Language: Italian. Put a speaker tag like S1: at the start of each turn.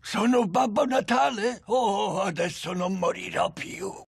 S1: Sono Babbo Natale? Oh, adesso non morirò più.